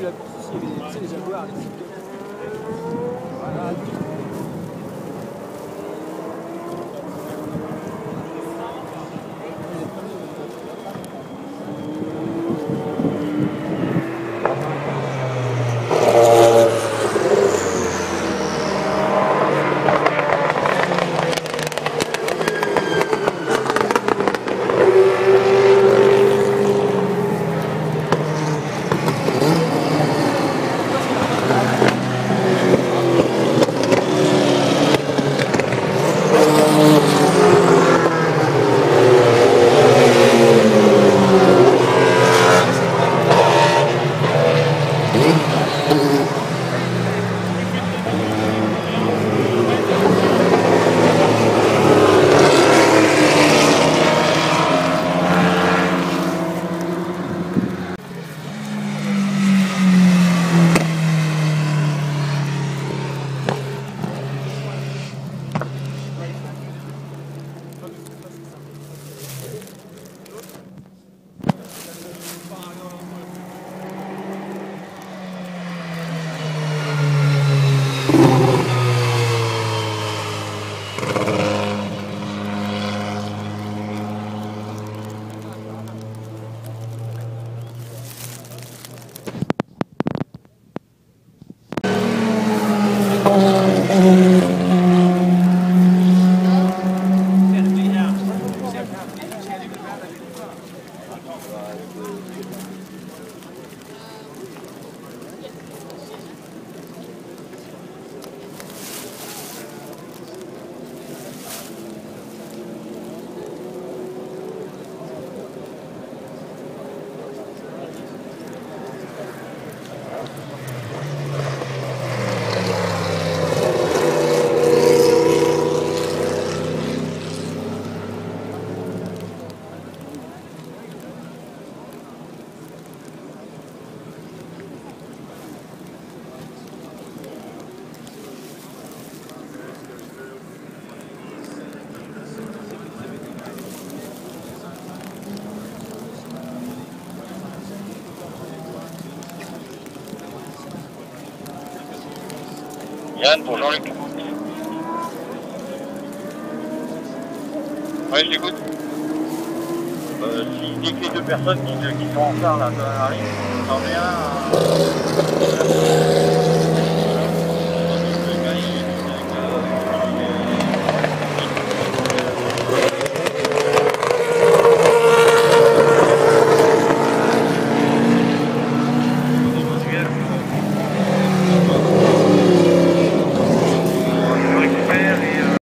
début de la course aussi, Yann pour Jean-Luc. Ouais, je l'écoute. Euh, S'il dit que les deux personnes qui, sont en retard là, ça arrive, j'en ai un. euh,